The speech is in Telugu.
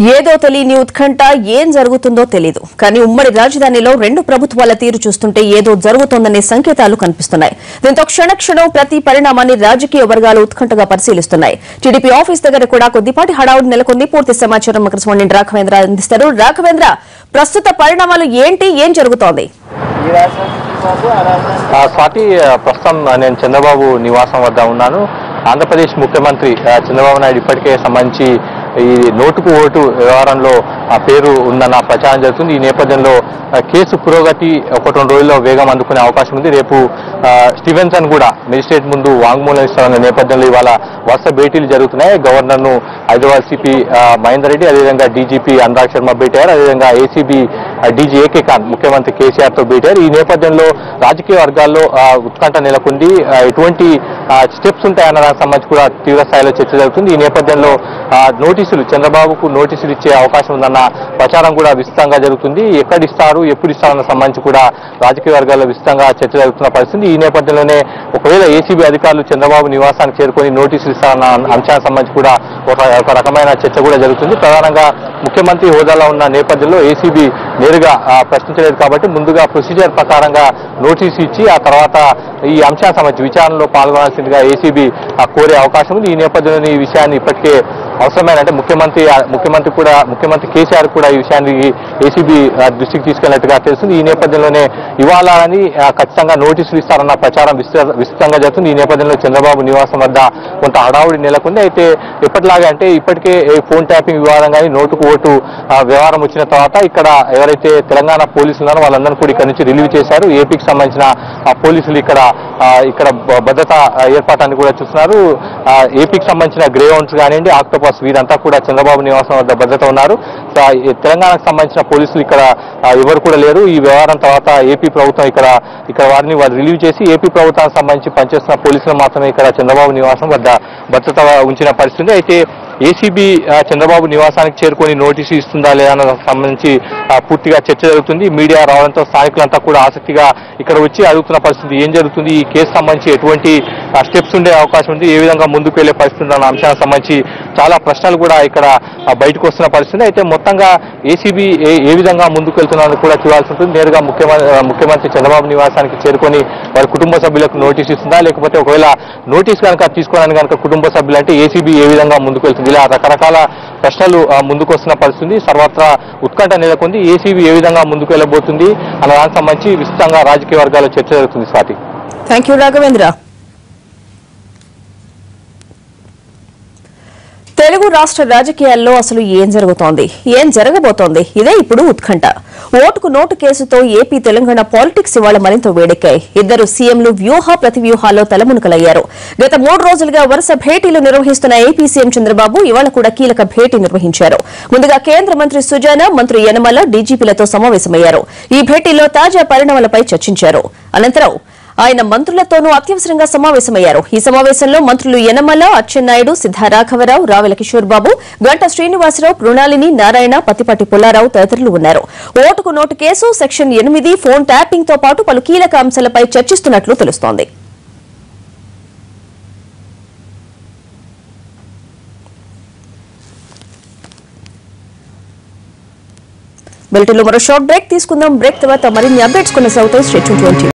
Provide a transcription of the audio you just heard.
ఏదో తెలియని ఉత్కంఠ ఏం జరుగుతుందో తెలీదు. కానీ ఉమ్మడి రాజధానిలో రెండు ప్రభుత్వాల తీరు చూస్తుంటే ఏదో జరుగుతోందనే సంకేతాలు కనిపిస్తున్నాయి. దీంతో క్షణక్షణం ప్రతి పరిణామాన్ని రాజకీయ వర్గాలు ఉత్కంఠగా పరిశీలిస్తున్నాయి. టీడీపీ ఆఫీస్ దగ్గర కూడా కొద్దిపాటి హడావుడి నెలకొంది. పూర్తి సమాచారం మా రాఘవేంద్ర అందిస్తారు. రాఘవేంద్ర ప్రస్తుత పరిణామాలు ఏంటి? ఏం జరుగుతోంది? ఆ, స్వాతి ప్రస్తుతం నేను చంద్రబాబు నివాసం వద్ద ఉన్నాను. ఆంధ్రప్రదేశ్ ముఖ్యమంత్రి చంద్రబాబు నాయుడు ఇప్పటికే సంబంధించి ఈ నోటుకు ఓటు వ్యవహారంలో పేరు ఉందన్న ప్రచారం జరుగుతుంది. ఈ నేపథ్యంలో కేసు పురోగతి ఒకటి రెండు రోజుల్లో వేగం అందుకునే అవకాశం ఉంది. రేపు స్టీవెన్సన్ కూడా మెజిస్ట్రేట్ ముందు వాంగ్మూలం ఇస్తారన్న నేపథ్యంలో ఇవాళ వరుస భేటీలు జరుగుతున్నాయి. గవర్నర్ను హైదరాబాద్ సిపి మహేందర్ రెడ్డి అదేవిధంగా డీజీపీ అనురాగ్ శర్మ భేటీ అయ్యారు అదేవిధంగా ఏసీబీ డీజీ ఏకే ఖాన్ ముఖ్యమంత్రి కేసీఆర్తో భేటీ అయ్యారు ఈ నేపథ్యంలో రాజకీయ వర్గాల్లో ఉత్కంఠ నెలకొంది. ఎటువంటి స్టెప్స్ ఉంటాయన్న దానికి సంబంధించి కూడా తీవ్ర స్థాయిలో చర్చ జరుగుతుంది. ఈ నేపథ్యంలో నోటీసులు చంద్రబాబుకు నోటీసులు ఇచ్చే అవకాశం ఉందన్న ప్రచారం కూడా విస్తృతంగా జరుగుతుంది. ఎక్కడ ఇస్తారు ఎప్పుడు ఇస్తారన్న సంబంధించి కూడా రాజకీయ వర్గాల్లో విస్తృతంగా చర్చ జరుగుతున్న పరిస్థితి. ఈ నేపథ్యంలోనే ఒకవేళ ఏసీబీ అధికారులు చంద్రబాబు నివాసానికి చేరుకొని నోటీసులు ఇస్తారన్న అంశానికి సంబంధించి కూడా ఒక ఒక రకమైన చర్చ కూడా జరుగుతుంది. ప్రధానంగా ముఖ్యమంత్రి హోదాలో ఉన్న నేపథ్యంలో ఏసీబీ నేరుగా ప్రశ్నించలేదు కాబట్టి ముందుగా ప్రొసీజర్ ప్రకారంగా నోటీసు ఇచ్చి ఆ తర్వాత ఈ అంశానికి సంబంధించి విచారణలో పాల్గొనాల్సిందిగా ఏసీబీ కోరే అవకాశం ఉంది. ఈ నేపథ్యంలో ఈ విషయాన్ని ఇప్పటికే అవసరమైన అంటే ముఖ్యమంత్రి ముఖ్యమంత్రి కూడా ముఖ్యమంత్రి కేసీఆర్ కూడా ఈ విషయాన్ని ఏసీబీ దృష్టికి తీసుకెళ్ళినట్టుగా తెలుస్తుంది. ఈ నేపథ్యంలోనే ఇవాళ అని ఖచ్చితంగా నోటీసులు ఇస్తారన్న ప్రచారం విస్తృతంగా జరుగుతుంది. ఈ నేపథ్యంలో చంద్రబాబు నివాసం వద్ద కొంత హడావుడి నెలకొంది. అయితే ఎప్పటిలాగా అంటే ఇప్పటికే ఫోన్ ట్యాపింగ్ వివాదం కానీ నోటుకు ఓటు వ్యవహారం వచ్చిన తర్వాత ఇక్కడ ఎవరైతే తెలంగాణ పోలీసులు ఉన్నారో వాళ్ళందరినీ కూడా ఇక్కడ నుంచి రిలీవ్ చేశారు. ఏపీకి సంబంధించిన పోలీసులు ఇక్కడ ఇక్కడ భద్రత భద్రతా ఏర్పాటాన్ని కూడా చూస్తున్నారు. ఏపీకి సంబంధించిన గ్రేవౌండ్స్ కానివ్వండి ఆక్టోపస్ వీరంతా కూడా చంద్రబాబు నివాసం వద్ద భద్రత ఉన్నారు. తెలంగాణకు సంబంధించిన పోలీసులు ఇక్కడ ఎవరు కూడా లేరు. ఈ వ్యవహారం తర్వాత ఏపీ ప్రభుత్వం ఇక్కడ ఇక్కడ వారిని వారు రిలీవ్ చేసి ఏపీ ప్రభుత్వానికి సంబంధించి పనిచేస్తున్న పోలీసులు మాత్రమే ఇక్కడ చంద్రబాబు నివాసం వద్ద భద్రత ఉంచిన పరిస్థితి అయితే ఏసీబీ చంద్రబాబు నివాసానికి చేరుకొని నోటీసు ఇస్తుందా లేదా అన్న సంబంధించి పూర్తిగా చర్చ జరుగుతుంది. మీడియా రావడంతో స్థానికులంతా కూడా ఆసక్తిగా ఇక్కడ వచ్చి అడుగుతున్న పరిస్థితి ఏం జరుగుతుంది? ఈ కేసు సంబంధించి ఎటువంటి స్టెప్స్ ఉండే అవకాశం ఉంది? ఏ విధంగా ముందుకు వెళ్ళే పరిస్థితి అన్న అంశానికి సంబంధించి చాలా ప్రశ్నలు కూడా ఇక్కడ బయటకు వస్తున్న పరిస్థితి అయితే మొత్తంగా ఏసీబీ ఏ ఏ విధంగా ముందుకు వెళ్తున్నారని కూడా చూడాల్సి ఉంటుంది. నేరుగా ముఖ్యమంత్రి ముఖ్యమంత్రి చంద్రబాబు నివాసానికి చేరుకొని వారి కుటుంబ సభ్యులకు నోటీస్ ఇస్తుందా? లేకపోతే ఒకవేళ నోటీస్ కనుక తీసుకోవడానికి కనుక కుటుంబ సభ్యులు అంటే ఏసీబీ ఏ విధంగా ముందుకు వెళ్తుంది? ఇలా రకరకాల ప్రశ్నలు ముందుకు వస్తున్న పరిస్థితి సర్వత్రా ఉత్కంఠ నెలకొంది. ఏసీబీ ఏ విధంగా ముందుకు వెళ్ళబోతుంది అన్న దానికి సంబంధించి విస్తృతంగా రాజకీయ వర్గాల్లో చర్చ జరుగుతుంది స్వాతి. థ్యాంక్ యూ రాఘవేంద్ర రాష్ట్ర రాజకీయాల్లో అసలు ఏం జరుగుతోంది? ఏం జరగబోతోంది? ఇదే ఇప్పుడు ఉత్కంఠ. ఓటుకు నోటు కేసుతో ఏపీ తెలంగాణ పాలిటిక్స్ ఇవాళ మరింత వేడెక్కాయి. ఇద్దరు సీఎంలు వ్యూహ ప్రతివ్యూహాల్లో తలమునకలయ్యారు. గత మూడు రోజులుగా వరుస భేటీలు నిర్వహిస్తున్న ఏపీ సీఎం చంద్రబాబు ఇవాళ కూడా కీలక భేటీ నిర్వహించారు. ముందుగా కేంద్ర మంత్రి సుజానా మంత్రి యనమల డీజీపీలతో సమావేశమయ్యారు. ఈ భేటీలో తాజా పరిణామాలపై చర్చించారు. అనంతరం ఆయన మంత్రులతోనూ అత్యవసరంగా సమావేశమయ్యారు. ఈ సమావేశంలో మంత్రులు యనమల అచ్చెన్నాయుడు సిద్దారాఘవరావు రావెల కిషోర్ బాబు గంట శ్రీనివాసరావు మృణాలిని నారాయణ పత్తిపాటి పుల్లారావు తదితరులు ఉన్నారు. ఓటుకు నోటు కేసు సెక్షన్ ఎనిమిది ఫోన్ ట్యాపింగ్తో పాటు పలు కీలక అంశాలపై చర్చిస్తున్నట్లు తెలుస్తోంది. బులెటిన్లో మరో షార్ట్ బ్రేక్ తీసుకుందాం. బ్రేక్ తర్వాత మరిన్ని అప్డేట్స్ కొనసాగుతాయి. State twenty